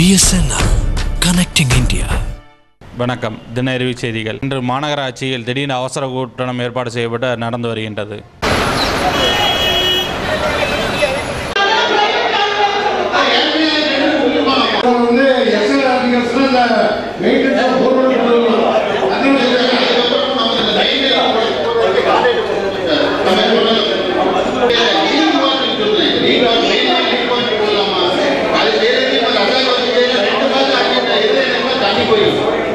BSNL connecting India வணக்கம். தின செய்திகள். இன்று மாநகராட்சியில் திடீர் அவசர கூட்டணம் ஏற்பாடு செய்யப்பட்டு நடந்து வருகின்றது.